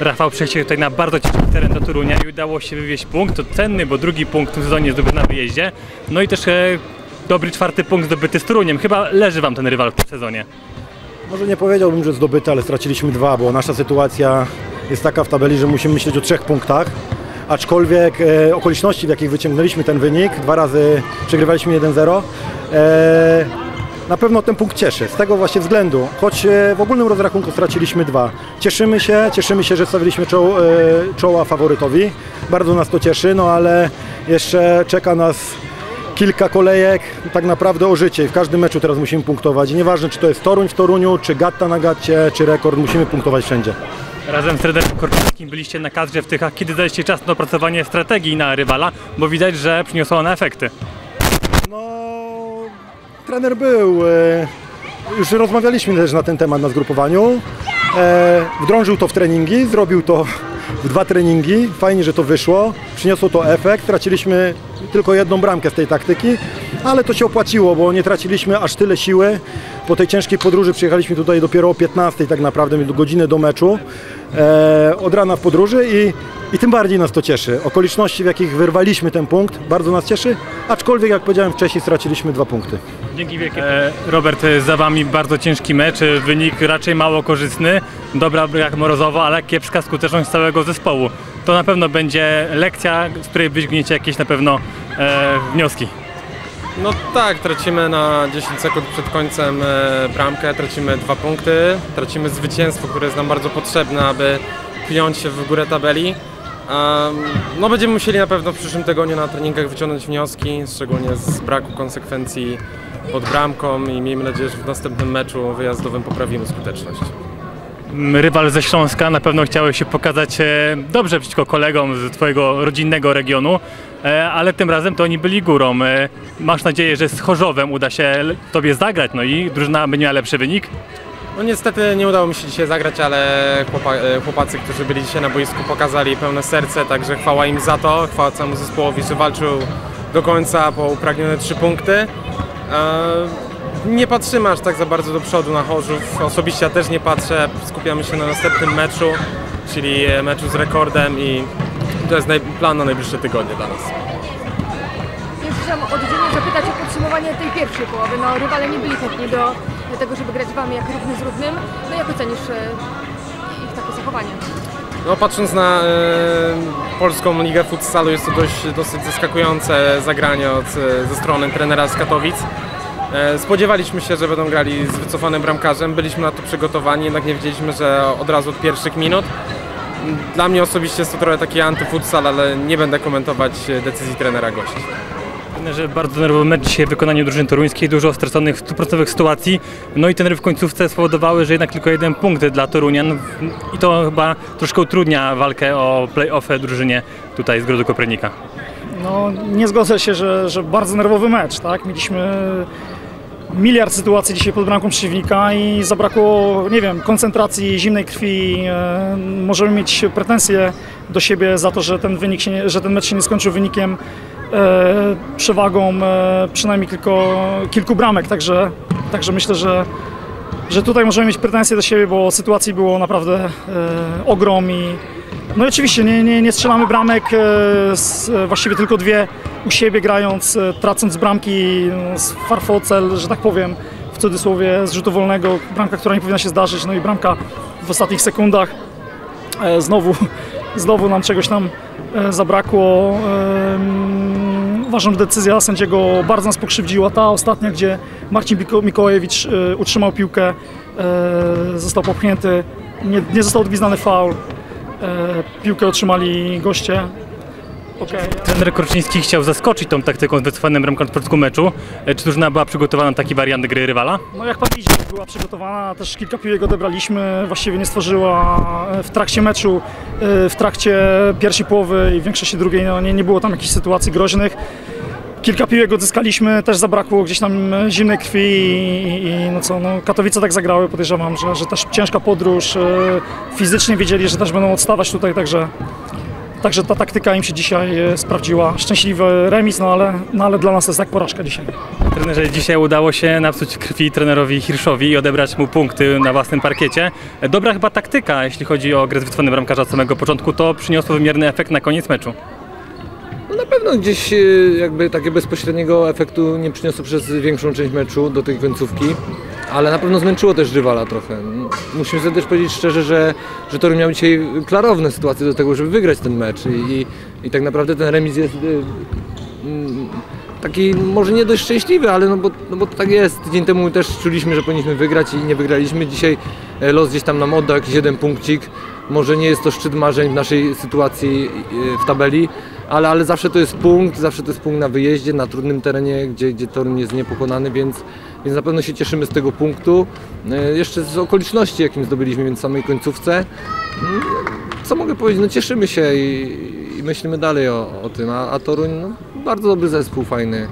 Rafał przejście tutaj na bardzo ciężki teren do Torunia i udało się wywieźć punkt. To cenny, bo drugi punkt w sezonie zdobyty na wyjeździe. No i też e, dobry czwarty punkt zdobyty z Toruniem. Chyba leży wam ten rywal w tym sezonie. Może nie powiedziałbym, że zdobyte, ale straciliśmy dwa, bo nasza sytuacja jest taka w tabeli, że musimy myśleć o trzech punktach. Aczkolwiek e, okoliczności, w jakich wyciągnęliśmy ten wynik, dwa razy przegrywaliśmy 1-0, e, na pewno ten punkt cieszy. Z tego właśnie względu, choć e, w ogólnym rozrachunku straciliśmy dwa. Cieszymy się, cieszymy się, że stawiliśmy czoł, e, czoła faworytowi. Bardzo nas to cieszy, no ale jeszcze czeka nas kilka kolejek tak naprawdę o życie w każdym meczu teraz musimy punktować. I nieważne czy to jest Toruń w Toruniu, czy Gatta na Gatcie, czy rekord, musimy punktować wszędzie. Razem z trenerem Korczyńskim byliście na kadrze w Tychach. Kiedy daliście czas na opracowanie strategii na rywala? Bo widać, że przyniosła ona efekty. No, trener był. E, już rozmawialiśmy też na ten temat na zgrupowaniu. E, wdrążył to w treningi, zrobił to w dwa treningi. Fajnie, że to wyszło. Przyniosło to efekt. Traciliśmy tylko jedną bramkę z tej taktyki, ale to się opłaciło, bo nie traciliśmy aż tyle siły. Po tej ciężkiej podróży przyjechaliśmy tutaj dopiero o 15 tak naprawdę, do godziny do meczu. E, od rana w podróży i, i tym bardziej nas to cieszy. Okoliczności, w jakich wyrwaliśmy ten punkt, bardzo nas cieszy, aczkolwiek jak powiedziałem wcześniej, straciliśmy dwa punkty. Dzięki wielkie. E, Robert, e, za wami bardzo ciężki mecz, e, wynik raczej mało korzystny. Dobra jak Morozowo, ale kiepska skuteczność całego zespołu. To na pewno będzie lekcja, z której wyźgniecie jakieś na pewno e, wnioski. No tak, tracimy na 10 sekund przed końcem e, bramkę, tracimy dwa punkty, tracimy zwycięstwo, które jest nam bardzo potrzebne, aby piąć się w górę tabeli. No będziemy musieli na pewno w przyszłym tygodniu na treningach wyciągnąć wnioski, szczególnie z braku konsekwencji pod bramką i miejmy nadzieję, że w następnym meczu wyjazdowym poprawimy skuteczność. M, Rywal ze Śląska, na pewno chciałeś się pokazać e, dobrze przeciwko kolegom z twojego rodzinnego regionu, e, ale tym razem to oni byli górą. E, Masz nadzieję, że z Chorzowem uda się tobie zagrać, no i drużyna będzie miała lepszy wynik? No niestety nie udało mi się dzisiaj zagrać, ale chłopa, chłopacy, którzy byli dzisiaj na boisku pokazali pełne serce, także chwała im za to, chwała całemu zespołowi, że walczył do końca po upragnione trzy punkty. Nie patrzymy aż tak za bardzo do przodu na Chorzów, osobiście ja też nie patrzę, skupiamy się na następnym meczu, czyli e, meczu z rekordem i to jest plan na najbliższe tygodnie dla nas. Jeszcze chciałam oddzielnie zapytać o podsumowanie tej pierwszej połowy. No, rywale nie byli chętni do tego, żeby grać Wami jak równy z równym. No jak ocenisz e, ich takie zachowanie? No patrząc na e, polską ligę futsalu jest to dość, dosyć zaskakujące zagranie od, ze strony trenera z Katowic. E, spodziewaliśmy się, że będą grali z wycofanym bramkarzem, byliśmy na to przygotowani, jednak nie wiedzieliśmy, że od razu od pierwszych minut. Dla mnie osobiście jest to trochę taki antyfutsal, ale nie będę komentować decyzji trenera gości. Że bardzo nerwowy mecz dzisiaj w wykonaniu drużyny toruńskiej, dużo straconych stuprocentowych sytuacji. No i ten w końcówce spowodowały, że jednak tylko jeden punkt dla Torunian i to chyba troszkę utrudnia walkę o play-offy drużynie tutaj z Grodu Kopernika. No, nie zgodzę się, że, że bardzo nerwowy mecz, tak? Mieliśmy miliard sytuacji dzisiaj pod bramką przeciwnika i zabrakło, nie wiem, koncentracji, zimnej krwi. E, możemy mieć pretensje do siebie za to, że ten, wynik się że ten mecz się nie skończył wynikiem e, przewagą e, przynajmniej kilku, kilku bramek, także, także myślę, że że tutaj możemy mieć pretensje do siebie, bo sytuacji było naprawdę ogrom i no i oczywiście nie, nie, nie strzelamy bramek, e, e, właściwie tylko dwie u siebie grając, e, tracąc bramki no, z farfocel, że tak powiem, w cudzysłowie z rzutu wolnego, bramka, która nie powinna się zdarzyć, no i bramka w ostatnich sekundach. Znowu, znowu nam czegoś tam zabrakło. Uważam, że decyzja sędziego bardzo nas pokrzywdziła. Ta ostatnia, gdzie Marcin Miko- Mikołajewicz utrzymał piłkę, został popchnięty, nie, nie został odgwizdany faul. E, Piłkę otrzymali goście. Okej. Trener Korczyński chciał zaskoczyć tą taktyką z wycofanym bramką w początku meczu. E, Czy drużyna była przygotowana na taki wariant gry rywala? No jak pan widzi, była przygotowana, też kilka piłek odebraliśmy, właściwie nie stworzyła e, w trakcie meczu, w trakcie pierwszej połowy i większości drugiej, no nie, nie było tam jakichś sytuacji groźnych. Kilka piłek odzyskaliśmy, też zabrakło gdzieś tam e, zimnej krwi i, i no co, no Katowice tak zagrały, podejrzewam, że, że też ciężka podróż, e, fizycznie wiedzieli, że też będą odstawać tutaj, także Także ta taktyka im się dzisiaj e, sprawdziła. Szczęśliwy remis, no ale, no ale dla nas jest jak porażka dzisiaj. Trenerze, dzisiaj udało się napsuć krwi trenerowi Hirszowi i odebrać mu punkty na własnym parkiecie. Dobra chyba taktyka, jeśli chodzi o grę z wytwornym bramkarza od samego początku, to przyniosło wymierny efekt na koniec meczu. No na pewno gdzieś e, jakby takiego bezpośredniego efektu nie przyniosło przez większą część meczu do tej końcówki, ale na pewno zmęczyło też rywala trochę. Musimy sobie też powiedzieć szczerze, że, że Toruń miał dzisiaj klarowne sytuacje do tego, żeby wygrać ten mecz i, i, i tak naprawdę ten remis jest e, taki może nie dość szczęśliwy, ale no bo, no bo tak jest. Tydzień temu też czuliśmy, że powinniśmy wygrać i nie wygraliśmy. Dzisiaj e, los gdzieś tam nam oddał jakiś jeden punkcik. Może nie jest to szczyt marzeń w naszej sytuacji e, w tabeli, ale, ale zawsze to jest punkt, zawsze to jest punkt na wyjeździe, na trudnym terenie, gdzie, gdzie Torun jest niepokonany, więc, więc na pewno się cieszymy z tego punktu. E, Jeszcze z okoliczności, jakim zdobyliśmy, więc samej końcówce. Mm, Co mogę powiedzieć? No cieszymy się i, i myślimy dalej o, o tym, a, a Toruń no, bardzo dobry zespół, fajny.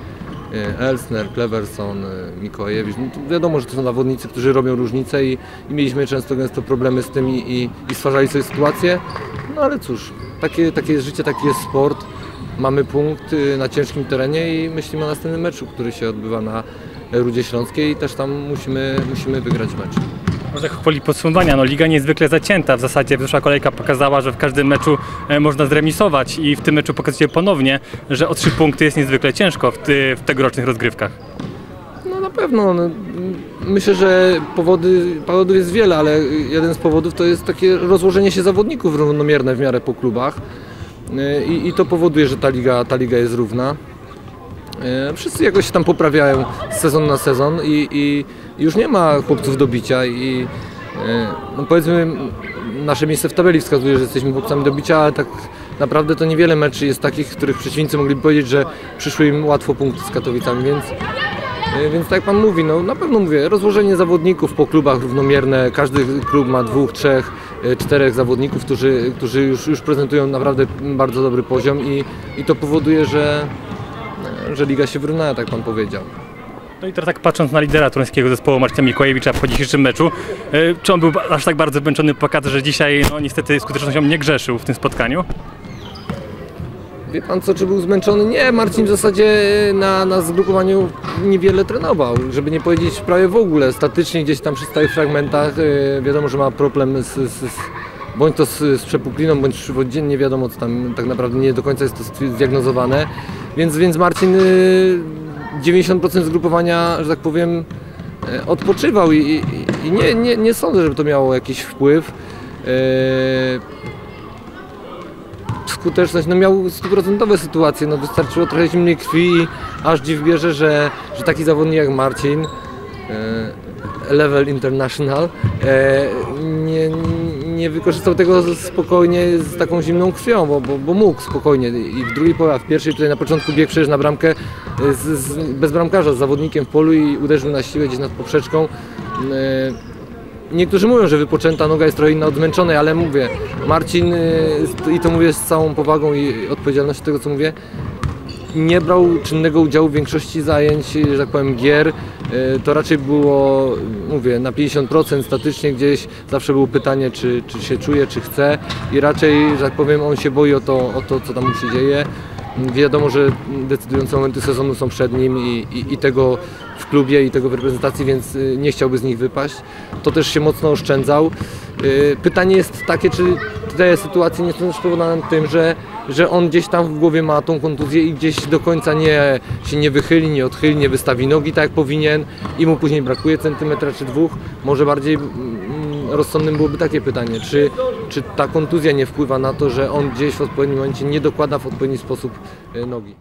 E, Elsner, Cleverson, e, Mikołajewicz. No, wiadomo, że to są zawodnicy, którzy robią różnicę i, i mieliśmy często gęsto problemy z tym i, i, stwarzali sobie sytuację. No ale cóż, takie, takie jest życie, taki jest sport. Mamy punkt y, na ciężkim terenie i myślimy o następnym meczu, który się odbywa na Rudzie Śląskiej i też tam musimy, musimy wygrać mecz. Może tak woli podsumowania, no liga niezwykle zacięta. W zasadzie zeszła kolejka pokazała, że w każdym meczu e, można zremisować i w tym meczu pokazuje ponownie, że o trzy punkty jest niezwykle ciężko w, ty, w tegorocznych rozgrywkach. No na pewno. No, myślę, że powody, powodów jest wiele, ale jeden z powodów to jest takie rozłożenie się zawodników równomierne w miarę po klubach. Yy, I, i to powoduje, że ta liga, ta liga jest równa. Yy, Wszyscy jakoś się tam poprawiają sezon na sezon i, i już nie ma chłopców do bicia i yy, no powiedzmy nasze miejsce w tabeli wskazuje, że jesteśmy chłopcami do bicia, ale tak naprawdę to niewiele meczy jest takich, w których przeciwnicy mogliby powiedzieć, że przyszły im łatwo punkty z Katowicami, więc E, Więc tak jak Pan mówi, no na pewno mówię, rozłożenie zawodników po klubach równomierne, każdy klub ma dwóch, trzech, e, czterech zawodników, którzy, którzy już, już prezentują naprawdę bardzo dobry poziom i, i to powoduje, że, e, że liga się wyrównała, tak Pan powiedział. No i teraz tak patrząc na lidera tureńskiego zespołu Marcina Mikołajewicza po dzisiejszym meczu, e, czy on był aż tak bardzo zmęczony po kadrze, że dzisiaj no, niestety skutecznością nie grzeszył w tym spotkaniu? Wie Pan co, czy był zmęczony? Nie, Marcin w zasadzie na, na zgrupowaniu niewiele trenował, żeby nie powiedzieć prawie w ogóle. Statycznie gdzieś tam przy stałych fragmentach e, wiadomo, że ma problem z, z, z bądź to z, z przepukliną, bądź przywodzeniem, nie wiadomo co tam tak naprawdę nie do końca jest to zdiagnozowane. Więc, więc Marcin y, 90% zgrupowania, że tak powiem, e, odpoczywał i, i, i nie, nie, nie sądzę, żeby to miało jakiś wpływ. E, skuteczność, no miał stuprocentowe sytuacje, no wystarczyło trochę zimnej krwi i aż dziw bierze, że, że taki zawodnik jak Marcin, level international, nie, nie wykorzystał tego spokojnie z taką zimną krwią, bo, bo, bo mógł spokojnie i w drugiej połowie, w pierwszej tutaj na początku biegł przecież na bramkę e, z, z, bez bramkarza, z zawodnikiem w polu i uderzył na siłę gdzieś nad poprzeczką. E, Niektórzy mówią, że wypoczęta noga jest trochę inna od zmęczonej, ale mówię, Marcin, y, i to mówię z całą powagą i odpowiedzialnością tego, co mówię, nie brał czynnego udziału w większości zajęć, że tak powiem, gier. Y, To raczej było, mówię, na 50% statycznie gdzieś. Zawsze było pytanie, czy, czy się czuje, czy chce i raczej, że tak powiem, on się boi o to, o to co tam mu się dzieje. Wiadomo, że decydujące momenty sezonu są przed nim i, i, i tego w klubie i tego w reprezentacji, więc y, nie chciałby z nich wypaść. To też się mocno oszczędzał. Y, Pytanie jest takie, czy te sytuacje nie są spowodowane tym, że, że on gdzieś tam w głowie ma tą kontuzję i gdzieś do końca nie, się nie wychyli, nie odchyli, nie wystawi nogi tak jak powinien i mu później brakuje centymetra czy dwóch. Może bardziej mm, rozsądnym byłoby takie pytanie, czy, czy ta kontuzja nie wpływa na to, że on gdzieś w odpowiednim momencie nie dokłada w odpowiedni sposób y, nogi.